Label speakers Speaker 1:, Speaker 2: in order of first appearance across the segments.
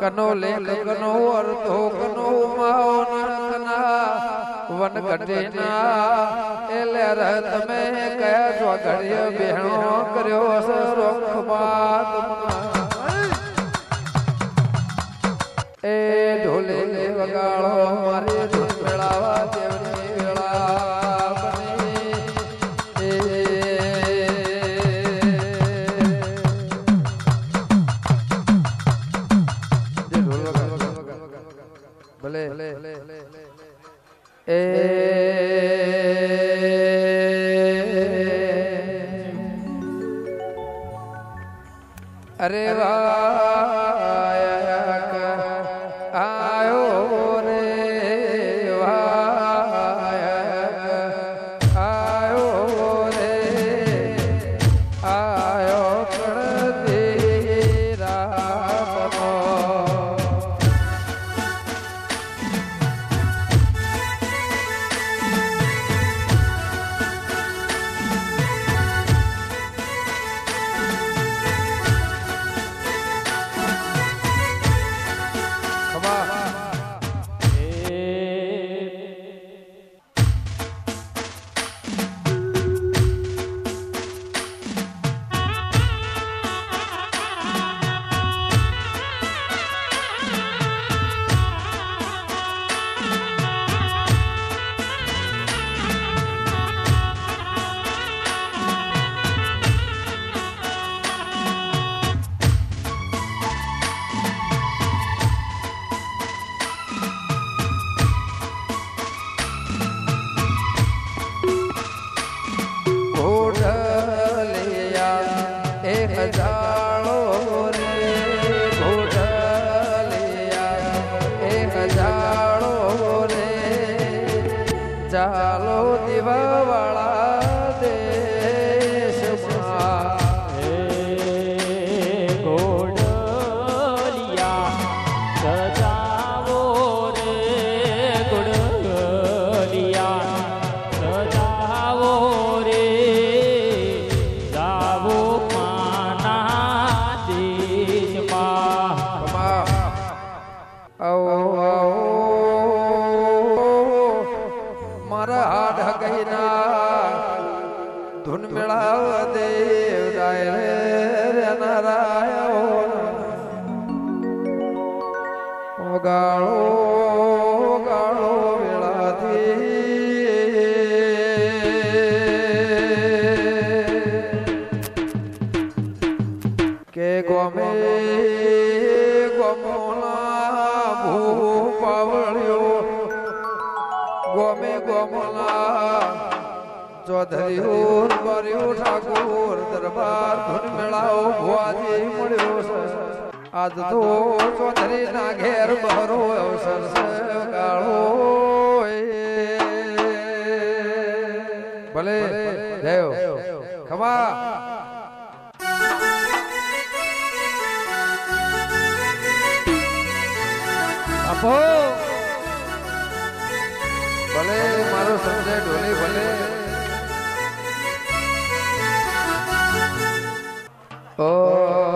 Speaker 1: કનો લેખ કનો અર્થો કનો માઓ નરકના વન ઘટેના એલે ર તમે કયા સ્વઘડ્ય બેહણો કર્યો સરોખ પાત એ ઢોલે વગાડો, મારે ઢોળાવા ધરી ઓર બાર્યો ઠાકોર દરબાર ધન મેળાઓ ભુવાજી મળ્યો છે આજ તો ચૌધરી ના ઘેર બહરો અવસર છે કાળો
Speaker 2: ભલે જયો ભલે મારો સંજય ઢોલે ભલે.
Speaker 1: Oh.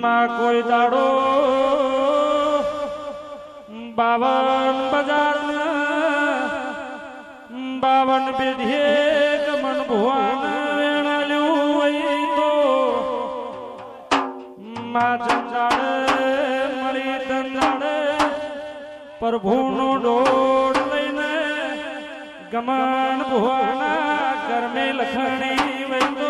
Speaker 1: માં કોઈ દાડો બાવન બજાર બાવન પેઢીએ મન ભુવાન વેણા લેવું હોય તો મા જંજાડે મળી તંજાડે પ્રભુનો ડોળ લઈને ગમન ભુવાના કરમે લખણી
Speaker 2: વૈતો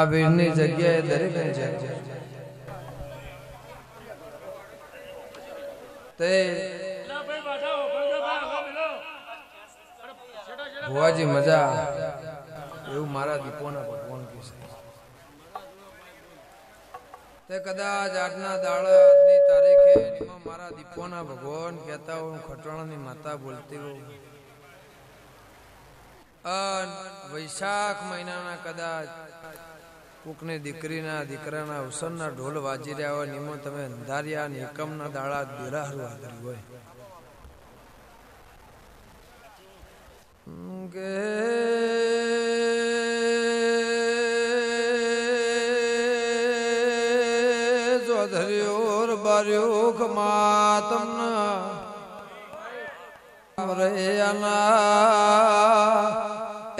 Speaker 2: આ વીરની જગ્યાએ દરેક તે
Speaker 1: ભુવાજી, મજા એવું મારા દીપોના ભગવાન તે કદાચ આજના દાડા આજની તારીખે મારા દીપોના ભગવાન કહેતા હું ખટણાની માતા બોલતી હોઉં. વૈશાખ મહિનાના કદાચ કોકની દીકરીના દીકરાના અવસરના ઢોલ વાજી રહ્યા હોય નિમો તમે અંધાર્યા અને એકમના દાડા દેરાહરું આદર્યું હોય. કે ચોધરીઓર માતમ ખમા તમને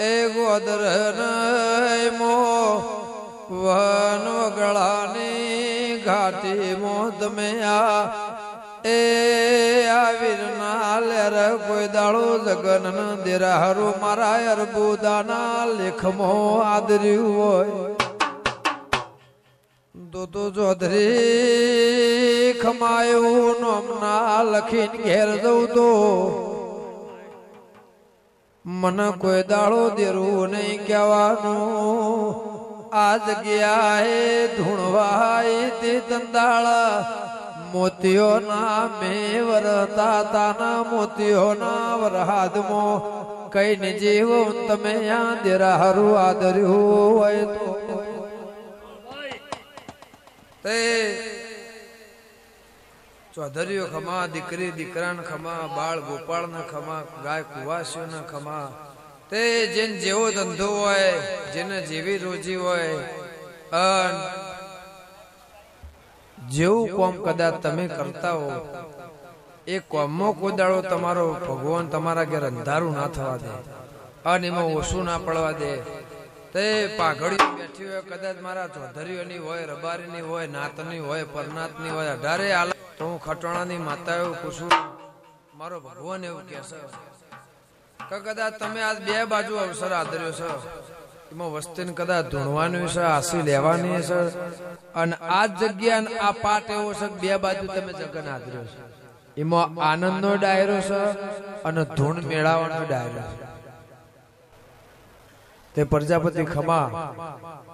Speaker 1: એ ગોદર મો વન વગળાની ઘાટી મોત આ એ આવીર ના લેર કોઈ દાડો જગન ન દેરાહરો મારા અરબુદાના લેખમો આદર્યું હોય. દોતો ચૌધરી ખમાયું નોમના લખીને ઘેર જવું તો. મને કોઈ દાડો દેરું નહીં કહેવાનું. આ જગ્યાએ ધૂણવાય તે દંદાળ મોતીઓ ના મે તાના મોતીઓ ના વરહાદમો. કઈ ને જીવો તમે આ દેરા હારું આદર્યું હોય તો. તે ચૌધરીઓ ખમા, દીકરી, દીકરાને ખમા, બાળ ગોપાળને ખમા, ગાય કુવાસીઓને ખમા તે જેન જેવો ધંધો હોય, જેને જેવી રોજી હોય, અન જેવું કોમ કદાચ તમે કરતા હો, એ કોમો કોદાળો તમારો ભગવાન તમારા ઘેર અંધારું ના થવા દે, અને એમાં ઓછું ના પડવા દે. તે પાઘડી બેઠી હોય, કદાચ મારા ચોધરીઓની હોય, રબારીની હોય, નાતની હોય પરનાથની હોય, અઢારે આલા તો હું ખટોણાની માતા એવું પૂછું, મારો ભગવાન એવું કે છે કે કદાચ તમે આજ બે બાજુ અવસર આદર્યો છો. એમાં વસ્તીને કદાચ ધૂણવાનું છે આસી લેવાની છે. અને આ જગ્યા આ પાટ એવો છે બે બાજુ તમે જગન આદર્યો છે. એમાં આનંદનો ડાયરો છે અને ધૂણ મેળવવાનો ડાયરો છે. તે પ્રજાપતિ ખમા,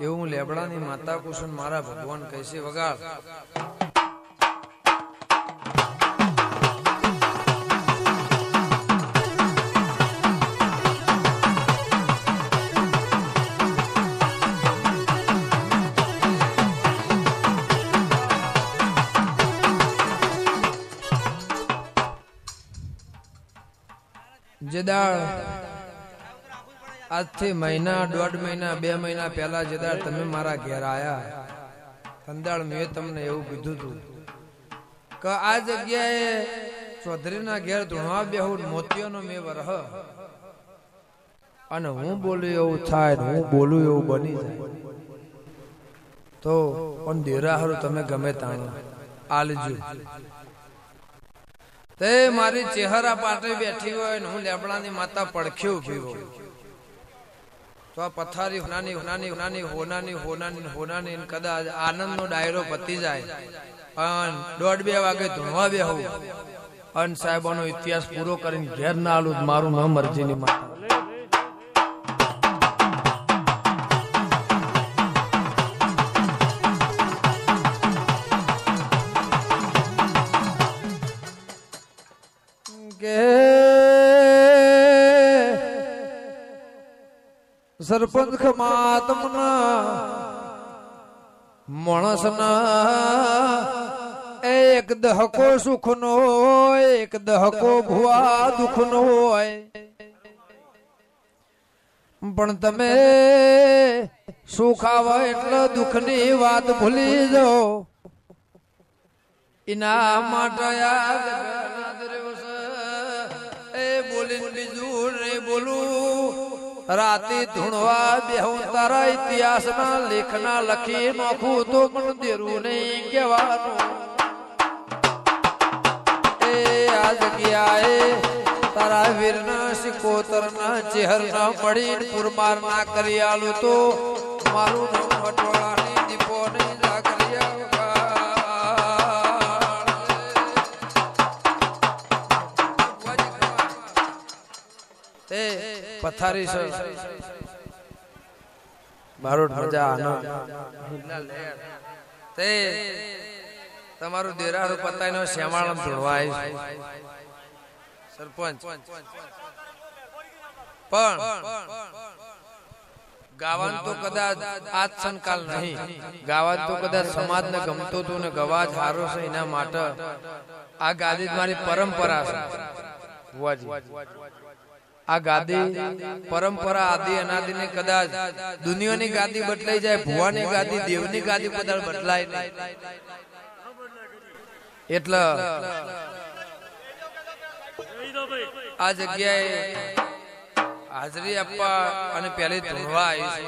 Speaker 1: એવું લેબડાની માતા કુસુમ મારા ભગવાન કહેશે વગાડ. જે દાળ આજથી મહિના, દોઢ મહિના, બે મહિના પહેલા જે તમે મારા ઘેર આયા. સંદાળ મેં તમને એવું કીધું હતું કે આ જગ્યાએ ચૌધરીના ઘેર ધૂણવા બેહું, મોતીઓનો મેં વરહ અને હું બોલું એવું થાય હું બોલું એવું બની જાય. તો પણ દેરાહારું તમે ગમે તાણ. આલજો. તે મારી ચહેરા પાટે બેઠી હોય ને હું લેબડાની માતા પડખી ઊભી હોય. તો આ પથારી હોનાની હોનાની હોનાની હોનાની હોનાની હોનાની કદાચ આનંદનો ડાયરો પતી જાય. અન દોઢ બે વાગે ધૂણવા બેહું. અન સાહેબોનો ઇતિહાસ પૂરો કરીને ઘેર ના આલું મારું ન મરજીની માતા. સરપંચ ખમા તમને માણસના એક દહકો સુખનો હોય, એક દહકો ભુવા દુઃખનો હોય. પણ તમે સુખ આવે એટલે દુઃખની વાત ભૂલી જાઓ? એના માટે આ રાતે ધૂણવા બેહું તારા ઇતિહાસના લેખના લખી નોખું તો પણ દેરું નહીં કહેવાનું. એ આ જગ્યાએ તારા વીરના સિકોતરના ચેહરના પડીને પુરમાર ના કરી આલું તો મારું નામ અટવાળાની પથારી છે મારો મજા આનંદ તે તમારું દેરારું પતાઈનો શ્યામાળમ ધોળવાય સરપંચ. પણ ગાવાનું તો કદાચ આજ સંકાલ નહીં. ગાવાન તો કદાચ સમાજને ગમતું હતું ને ગવાજ હારો છે એના માટે. આ ગાદી મારી પરંપરા છે. આ ગાદી પરંપરા, આદિ અનાદિ ને કદાચ દુનિયાની ગાદી બદલાઈ જાય, ભુવાની ગાદી, દેવની ગાદી કદાચ બદલાય એટલે આ જગ્યાએ હાજરી આપવા અને પહેલી ધૂણવા આવી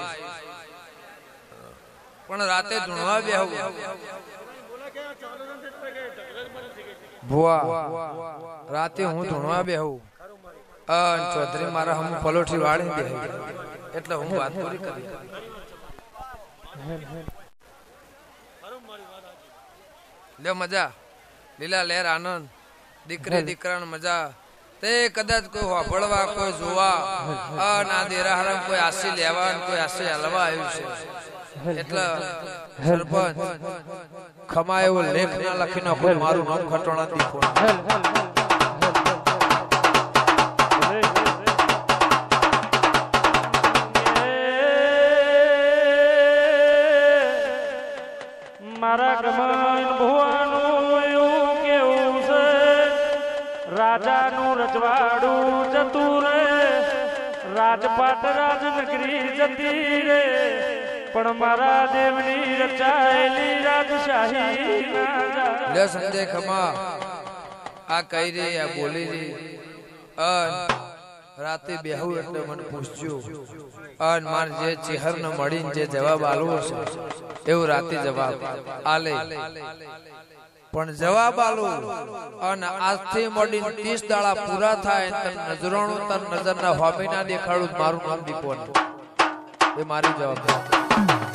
Speaker 1: પણ રાતે ધૂણવા બેહવું ભુવા, રાતે હું ધૂણવા બેહું. અન ચૌધરી મારા હમ પલોઠી વાળી દે એટલે હું વાત પૂરી કરી. લે મજા. લીલા લહેર આનંદ. દીકરી, દીકરાને મજા. તે કદાચ કોઈ હોભળવા કોઈ જોવા અન ના દેરાહરમ કોઈ આસી લેવા કોઈ આશી હલવા આવ્યું છે. એટલે સરપંચ, ખમા એવો લેખ ના લખીને નાખો મારું નામ ખટોણા દીપો
Speaker 2: મારા ગમન ભુવાનું એવું કેવું છે રાજાનું રજવાડું જતું રે, રાજપાટ રાજનગરી જતી રે પણ મારા દેવની રચાયેલી રાજશાહી ના જાય.
Speaker 1: સંજય ખમા, આ કહી રહી આ બોલી રહી રાતે બેહું એટલે મને પૂછ્યું અન માર જે ચેહર ને મળીને જે જવાબ આલવો છે. એવું રાતે જવાબ. આલે. પણ જવાબ આલો. અને આજથી મળીને 30 દાડા પૂરા થાય તન નજરાણું તન નજરના હોમી ના દેખાડું મારું નામ દીપો એ મારી જવાબદારી.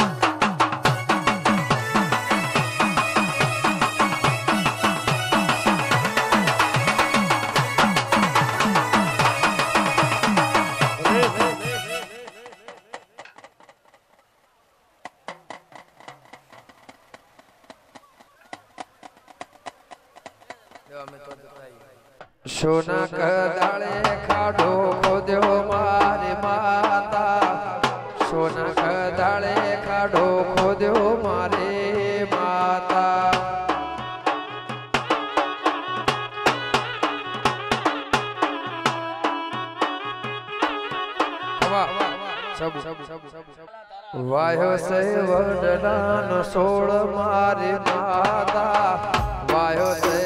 Speaker 1: સોના કદાળે ખાડો ખોદ્યો મારી માતા. સોના કદાળે ખાડો ખોદ્યો મારી માતા. વાયો સે વડલાનો સોળ મારી માતા. વાયો સે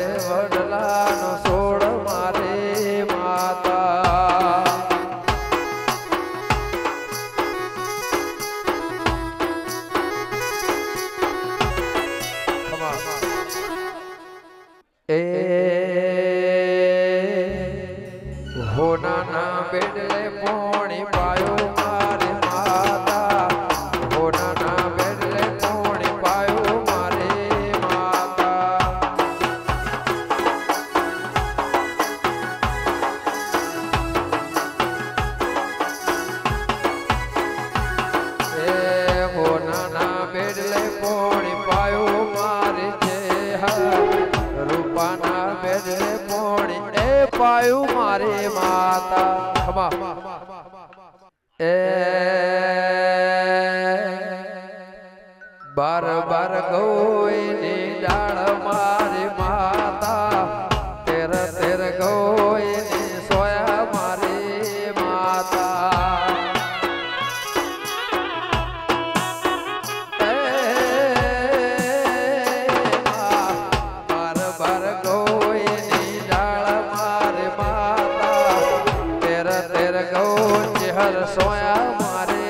Speaker 1: ચેહર સોયા મારે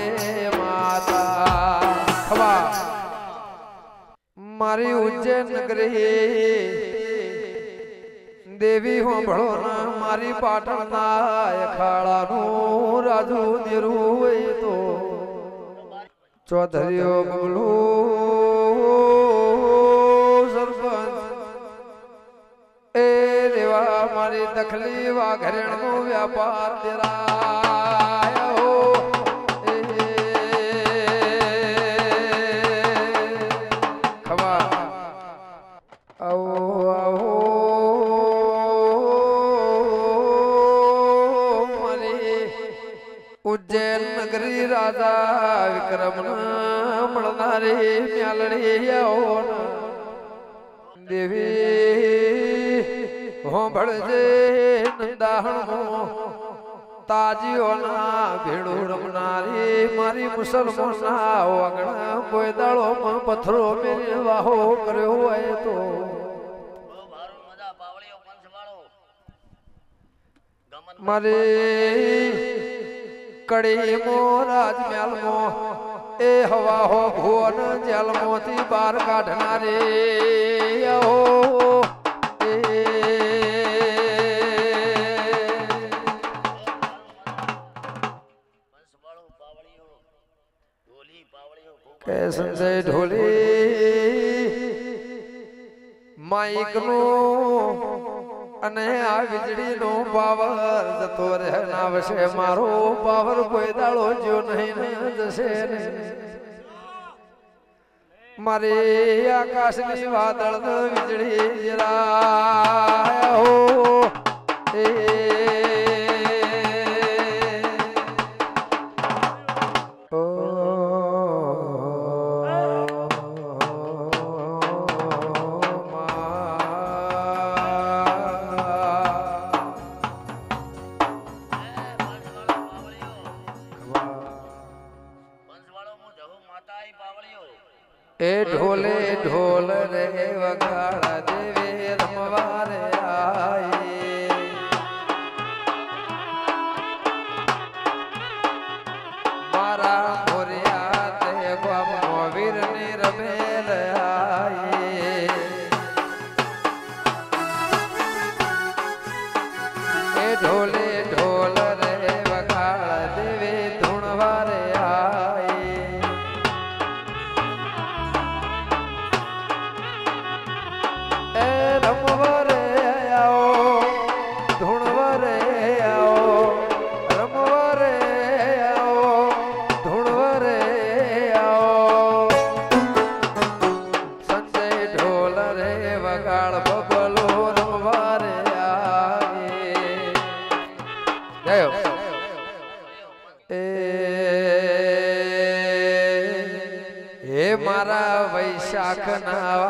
Speaker 1: માતા. ખબા મારી ઉજ્જૈન નગરી દેવી હોંભળો ના મારી પાટણ ના અખાડાનું રાજુ નિરું તો. ચૌધરીઓ બગલો સરપંચ, એ રેવા મારી દખલી વાઘરેણ નો વ્યાપાર દેરાયો. રાજા વિક્રમ મળનારી મ્યાલડી આવો દેવી હોંભળજે નંદાહણ તાજીઓના ભેડું રમનારી મારી મુસલમાનના વાગણા કોઈ દાળોમાં પથ્થરો મેરે વાહો કર્યો હોય તો.
Speaker 3: બહુ ભારું
Speaker 1: મો કડીમો રાજમહેલમો એ હવા હો ભુવન કાઢનારી. આહો, એ.
Speaker 3: ઢોલી પાવળીઓ
Speaker 1: કે સંજય ઢોલી માઈકનું અને આ વીજળી નો પાવર જતો રહેશે મારો પાવર કોઈ દાડો જો નહીં જશે મારે આકાશની વાદળ વીજળી જરા હો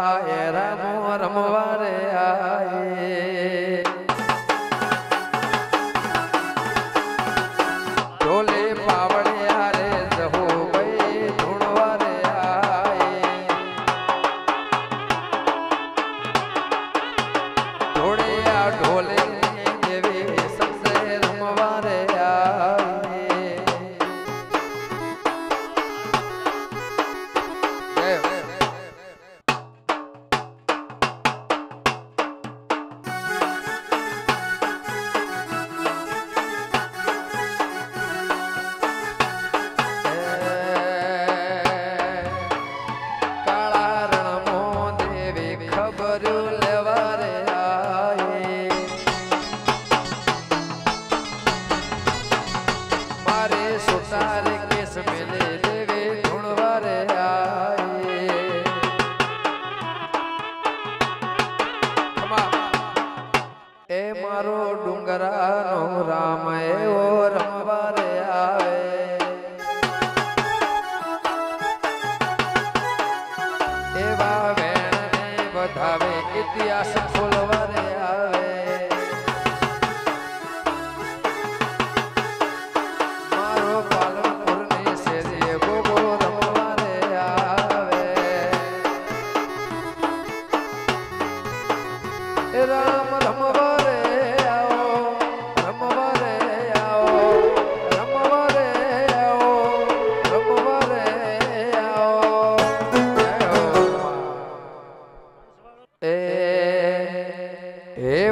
Speaker 1: ના રામો રમવા રે આયે.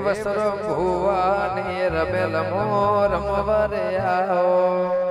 Speaker 1: દેવ સ્વરૂપ ભુવાની રમે લમો રમવરે આવો.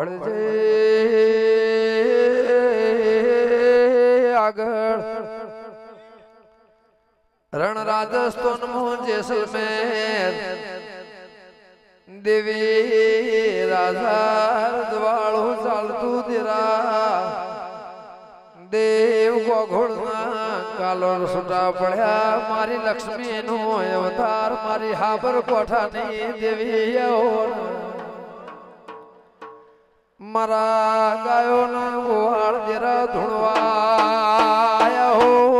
Speaker 1: ભળજે આગળ. રણ રાજસ્થાન મોહન જેસલમેર દેવી રાધા દ્વાળું ચાલતું દેરા. દેવ ગોઘોળના કાલોર સુટા પડ્યા. મારી લક્ષ્મી નો અવતાર, મારી હાબર કોઠાની દેવી મારા ગાયોના ગોહાળ જરા ધૂણવા આયા હો